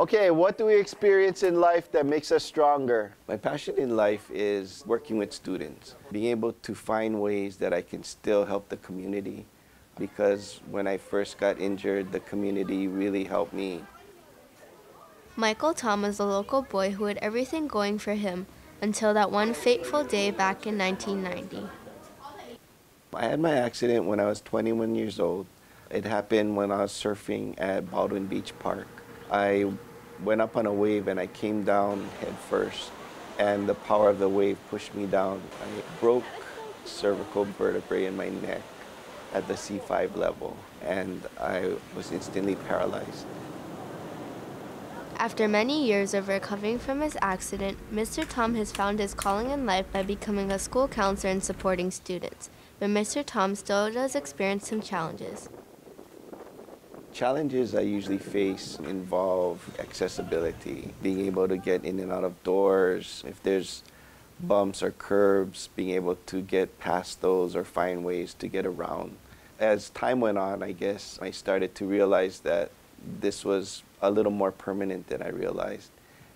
Okay, what do we experience in life that makes us stronger? My passion in life is working with students, being able to find ways that I can still help the community. Because when I first got injured, the community really helped me. Michael Tom is a local boy who had everything going for him until that one fateful day back in 1990. I had my accident when I was 21 years old. It happened when I was surfing at Baldwin Beach Park. I went up on a wave and I came down head first, and the power of the wave pushed me down. I broke cervical vertebrae in my neck at the C5 level, and I was instantly paralyzed. After many years of recovering from his accident, Mr. Tom has found his calling in life by becoming a school counselor and supporting students. But Mr. Tom still does experience some challenges. Challenges I usually face involve accessibility, being able to get in and out of doors. If there's bumps or curbs, being able to get past those or find ways to get around. As time went on, I guess I started to realize that this was a little more permanent than I realized.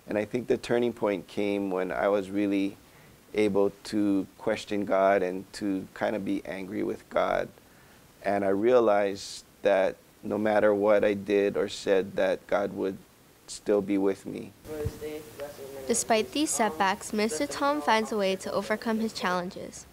And I think the turning point came when I was really able to question God and to kind of be angry with God. And I realized that no matter what I did or said, that God would still be with me. Despite these setbacks, Mr. Tom finds a way to overcome his challenges.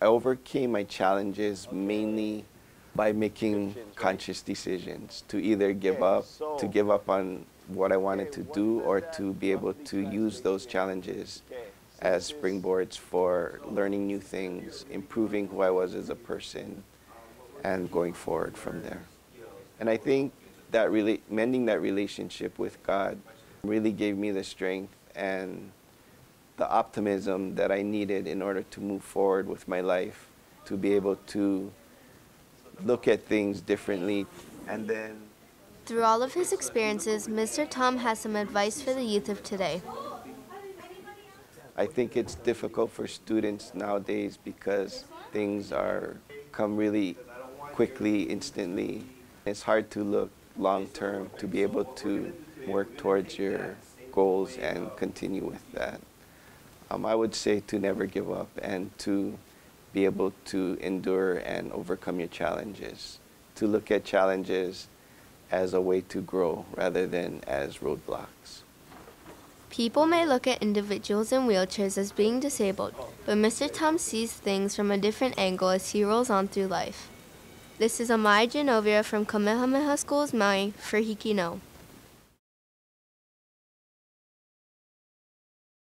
I overcame my challenges mainly by making conscious decisions to either give up, to give up on what I wanted to do, or to be able to use those challenges as springboards for learning new things, improving who I was as a person, and going forward from there. And I think that really mending that relationship with God really gave me the strength and the optimism that I needed in order to move forward with my life, to be able to look at things differently and then through all of his experiences, Mr. Tom has some advice for the youth of today. I think it's difficult for students nowadays because things are come really quickly, instantly. It's hard to look long term to be able to work towards your goals and continue with that. Um, I would say to never give up and to be able to endure and overcome your challenges, to look at challenges as a way to grow rather than as roadblocks. People may look at individuals in wheelchairs as being disabled, but Mr. Tom sees things from a different angle as he rolls on through life. This is Amaya Genovia from Kamehameha Schools Maui for HIKI NŌ.